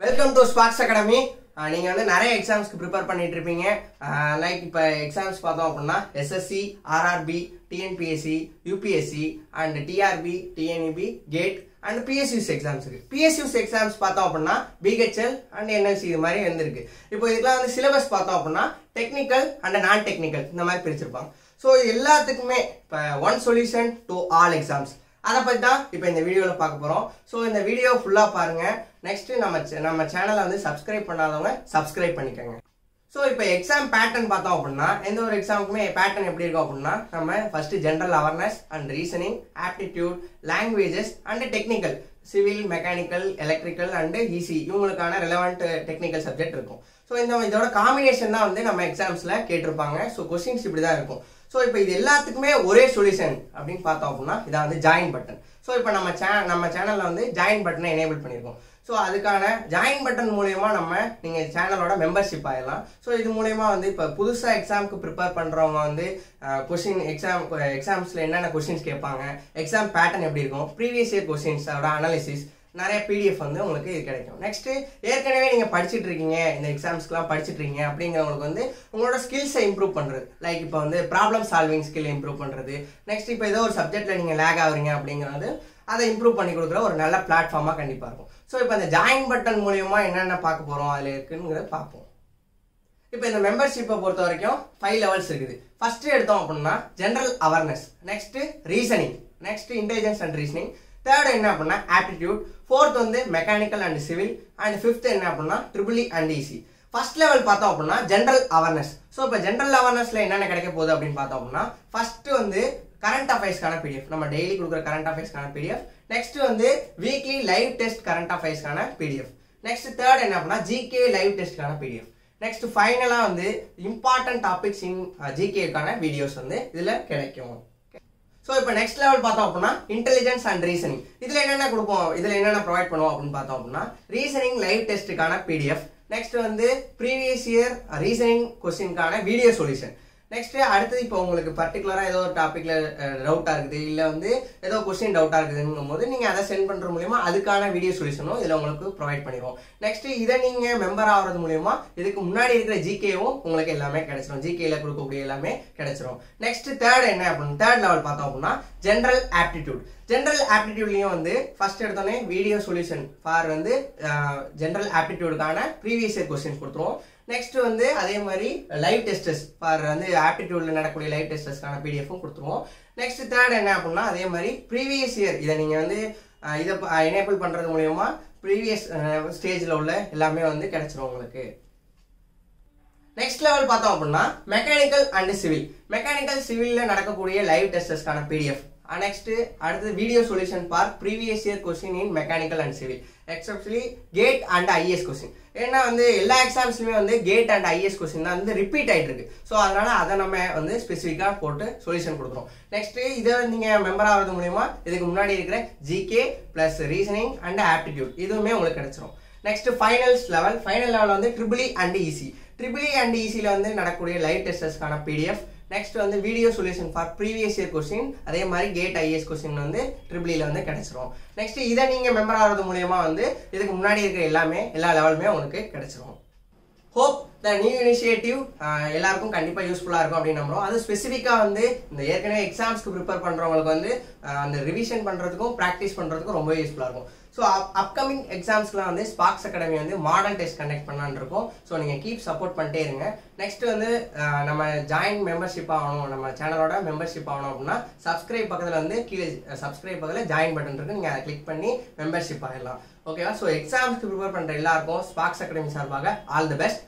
Welcome to Sparks academy நீங்கள் வந்து நிறைய எக்ஸாம்ஸ்க்கு ப்ரிப்பேர் பண்ணிட்டு இருப்பீங்க. லைக் இப்போ எக்ஸாம்ஸ் பார்த்தோம் அப்படின்னா SSC RRB TNPSC UPSC and TRB TNEB GATE and PSUs exams இருக்கு. பிஎஸ்யூஸ் எக்ஸாம்ஸ் பார்த்தோம் அப்படின்னா பிஹெச்எல் அண்ட் என்எல்சி இது மாதிரி வந்துருக்கு இப்போ இதெல்லாம் வந்து சிலபஸ் பார்த்தோம் அப்படின்னா டெக்னிக்கல் அண்ட் நான் டெக்னிக்கல் இந்த மாதிரி பிரிச்சிருப்பாங்க. ஸோ எல்லாத்துக்குமே இப்போ one solution to all exams அதை பற்றி தான் இப்போ இந்த வீடியோவில் பார்க்க போகிறோம் ஸோ இந்த வீடியோ ஃபுல்லாக பாருங்கள் நெக்ஸ்ட் நம்ம நம்ம சேனலை வந்து சப்ஸ்கிரைப் பண்ணாதவங்க சப்ஸ்கிரைப் பண்ணிக்கோங்க. ஸோ இப்போ எக்ஸாம் பேட்டர்ன் பார்த்தோம் அப்படின்னா எந்த ஒரு எக்ஸாமுக்குமே பேட்டர்ன் எப்படி இருக்கும் அப்படின்னா நம்ம first general awareness and reasoning aptitude languages and technical civil mechanical electrical and EC இவங்களுக்கான ரெலவெண்ட் டெக்னிக்கல் சப்ஜெக்ட் இருக்கும். ஸோ இந்த இதோட காம்பினேஷன் தான் வந்து நம்ம எக்ஸாம்ஸில் கேட்டிருப்பாங்க. ஸோ கொஸ்டின்ஸ் இப்படி தான் இருக்கும். ஸோ இப்போ இது எல்லாத்துக்குமே ஒரே சொல்யூஷன் அப்படின்னு பார்த்தோம் அப்படின்னா இதான் வந்து ஜாயின் பட்டன் ஸோ இப்போ நம்ம சே நம்ம சேனலில் வந்து ஜாயின் பட்டனை எனேபிள் பண்ணியிருக்கோம் ஸோ அதுக்கான ஜாயின் பட்டன் மூலயமா நம்ம நீங்கள் சேனலோட மெம்பர்ஷிப் ஆயிடலாம். ஸோ இது மூலயமா வந்து இப்போ புதுசாக எக்ஸாமுக்கு ப்ரிப்பேர் பண்ணுறவங்க வந்து கொஷின் எக்ஸாம் எக்ஸாம்ஸில் என்னென்ன கொஷின்ஸ் கேட்பாங்க எக்ஸாம் பேட்டர்ன் எப்படி இருக்கும் ப்ரீவியஸ் இயர் கொஷின்ஸோட அனாலிசிஸ் நிறைய பிடிஎஃப் வந்து உங்களுக்கு இது கிடைக்கும். நெக்ஸ்ட் ஏற்கனவே நீங்கள் படிச்சுட்டு இருக்கீங்க இந்த எக்ஸாம்ஸ்க்குலாம் படிச்சுட்டு இருக்கீங்க அப்படிங்கிறவங்களுக்கு வந்து உங்களோட ஸ்கில்ஸை இம்ப்ரூவ் பண்ணுறது லைக் இப்போ வந்து ப்ராப்ளம் சால்விங் ஸ்கில் இம்ப்ரூவ் பண்ணுறது நெக்ஸ்ட் இப்போ ஏதோ ஒரு சப்ஜெக்ட்டில் நீங்கள் லேக் ஆகுறீங்க அப்படிங்கிறது அதை இம்ப்ரூவ் பண்ணி கொடுக்குற ஒரு நல்ல பிளாட்ஃபார்மாக கண்டிப்பாக இருக்கும். ஸோ இப்போ இந்த ஜாயின் பட்டன் மூலியமாக என்னென்ன பார்க்க போகிறோம் அதில் இருக்குங்கிறத பார்ப்போம். இப்போ இந்த மெம்பர்ஷிப்பை பொறுத்த வரைக்கும் ஃபைவ் லெவல்ஸ் இருக்குது. ஃபஸ்ட்டு எடுத்தோம் அப்படின்னா general awareness next reasoning next intelligence and reasoning third என்ன அப்படின்னா ஆப்டிடியூட் ஃபோர்த் வந்து mechanical and civil and fifth என்ன அப்படின்னா triple and EC first level பார்த்தோம் அப்படின்னா ஜென்ரல் அவேர்னஸ் ஸோ இப்போ ஜென்ரல் அவேர்னஸில் என்னென்ன கிடைக்க போகுது அப்படின்னு பார்த்தோம் அப்படின்னா ஃபர்ஸ்ட் வந்து கரண்ட் அஃபேர்ஸ்க்கான பிடிஎஃப் நம்ம டெய்லி கொடுக்குற கரண்ட் அஃபேர்ஸ்க்கான பிடிஎஃப் நெக்ஸ்ட் வந்து வீக்லி லைவ் டெஸ்ட் கரண்ட் அஃபேர்ஸ்க்கான பிடிஎஃப் நெக்ஸ்ட் தேர்ட் என்ன அப்படின்னா ஜிகே லைவ் டெஸ்ட்க்கான பிடிஎஃப் நெக்ஸ்ட் ஃபைனலாக வந்து இம்பார்ட்டன்ட் டாபிக்ஸ் இன் ஜிகேக்கான வீடியோஸ் வந்து இதில் கிடைக்கும். ஸோ இப்போ நெக்ஸ்ட் லெவல் பார்த்தோம் அப்படின்னா இன்டெலிஜென்ஸ் அண்ட் ரீசனிங் இதில் என்னென்ன கொடுப்போம்? இதில் என்னென்ன ப்ரொவைட் பண்ணுவோம் அப்படின்னு பார்த்தோம் அப்படின்னா ரீசனிங் லைவ் டெஸ்ட்டுக்கான பிடிஎஃப் நெக்ஸ்ட் வந்து ப்ரீவியஸ் இயர் ரீசனிங் கொஸ்டினுக்கான வீடியோ சொல்யூஷன் நெக்ஸ்ட் அடுத்தது இப்போ உங்களுக்கு பர்டிகுலராக ஏதோ ஒரு டாப்பிக்ல டவுட்டாக இருக்குது இல்லை வந்து ஏதோ கொஸ்டின் டவுட்டாக இருக்குதுங்கும் போது நீங்கள் அதை சென்ட் பண்ணுற மூலியமா அதுக்கான வீடியோ சொல்யூஷனும் இதில் உங்களுக்கு ப்ரொவைட் பண்ணிடுவோம். நெக்ஸ்ட் இதை நீங்கள் மெம்பர் ஆகிறது மூலியமா இதுக்கு முன்னாடி இருக்கிற ஜிகேவும் உங்களுக்கு எல்லாமே கிடைச்சிரும். ஜிகேல கொடுக்கக்கூடிய எல்லாமே கிடைச்சிரும். நெக்ஸ்ட் தேர்ட் என்ன அப்படின்னு தேர்ட் லெவல் பார்த்தோம் அப்படின்னா ஜென்ரல் ஆப்டிடியூட் ஜென்ரல் ஆப்டிடியூட்லையும் வந்து ஃபர்ஸ்ட் எடுத்தோடனே வீடியோ சொல்யூஷன் ஃபார் வந்து ஜென்ரல் ஆப்டிடியூடுக்கான ப்ரீவியஸ் இயர் கொஸ்டின் கொடுத்துருவோம். நெக்ஸ்ட் வந்து அதே மாதிரி லைவ் டெஸ்டஸ் பார் வந்து ஆப்டிடியூட்ல நடக்கக்கூடிய லைவ் டெஸ்டஸ்க்கான பிடிஎஃப்பும் கொடுத்துருவோம். நெக்ஸ்ட் தேர்ட் என்ன அப்படின்னா அதே மாதிரி ப்ரீவியஸ் இயர் இதை நீங்கள் வந்து இதை எனேபிள் பண்ணுறது மூலயமா ப்ரீவியஸ் ஸ்டேஜில் உள்ள எல்லாமே வந்து கிடச்சிரும் உங்களுக்கு. நெக்ஸ்ட் லெவல் பார்த்தோம் அப்படின்னா மெக்கானிக்கல் அண்ட் சிவில் மெக்கானிக்கல் சிவிலில் நடக்கக்கூடிய லைவ் டெஸ்டர்ஸ்க்கான பிடிஎஃப் நெக்ஸ்ட் அடுத்து video solution park previous year question in mechanical and civil exceptionally GATE and IES question ஏன்னா வந்து எல்லா எக்ஸாம்ஸ்லையுமே வந்து கேட் அண்ட் ஐஎஸ் கொஸ்டின் தான் வந்து ரிப்பீட் ஆகிட்டு இருக்கு ஸோ அதனால அதை நம்ம வந்து ஸ்பெசிஃபிக்காக போட்டு சொல்யூஷன் கொடுக்குறோம். நெக்ஸ்ட் இதை நீங்கள் மெம்பர் ஆகிறது மூலிமா இதுக்கு முன்னாடி இருக்கிற GK plus reasoning and aptitude இதுவுமே உங்களுக்கு கிடைச்சிரும். Next finals level final level வந்து triple E and EC triple E and ஈசியில் வந்து நடக்கக்கூடிய லைவ் டெஸ்டர்ஸ்க்கான பிடிஎஃப் நெக்ஸ்ட் வந்து video solution for previous year question அதே மாதிரி கேட் ஐஎஸ் கொஸ்டின் வந்து ட்ரிபிளியில் e வந்து கிடச்சிரும். நெக்ஸ்ட் இதை நீங்கள் மெம்பர் ஆகிறது மூலியமா வந்து இதுக்கு முன்னாடி இருக்கிற எல்லாமே எல்லா லெவலுமே உங்களுக்கு கிடச்சிரும். ஹோப் த நியூ இனிஷியேட்டிவ் எல்லாருக்கும் கண்டிப்பாக யூஸ்ஃபுல்லாக இருக்கும் அப்படின்னு நம்புறோம். அது ஸ்பெசிஃபிக்காக வந்து இந்த ஏற்கனவே எக்ஸாம்ஸ்க்கு ப்ரிப்பேர் பண்ணுறவங்களுக்கு வந்து அந்த ரிவிஷன் பண்ணுறதுக்கும் ப்ராக்டிஸ் பண்ணுறதுக்கும் ரொம்ப யூஸ்ஃபுல்லாக இருக்கும். ஸோ அப்கமிங் எக்ஸாம்ஸ்க்குலாம் வந்து ஸ்பார்க்ஸ் அகாடமி வந்து மாடல் டெஸ்ட் கண்டக்ட் பண்ணலான்னு இருக்கோம். ஸோ நீங்கள் கீப் சப்போர்ட் பண்ணிட்டே இருங்க. நெக்ஸ்ட் வந்து நம்ம ஜாயின் மெம்பர்ஷிப் ஆகணும். நம்ம சேனலோட மெம்பர்ஷிப் ஆகணும் அப்படின்னா சப்ஸ்கிரைப் பக்கத்தில் வந்து கீழே சப்ஸ்கிரைப் பக்கத்தில் ஜாயின் பட்டன் இருக்கு. நீங்கள் அதை கிளிக் பண்ணி மெம்பர்ஷிப் ஆகிடலாம் ஓகேவா ஸோ எக்ஸாம்ஸ்க்கு ப்ரிப்பேர் பண்ணுற எல்லாருக்கும் ஸ்பார்க்ஸ் அகாடமி சார்பாக ஆல் தி பெஸ்ட்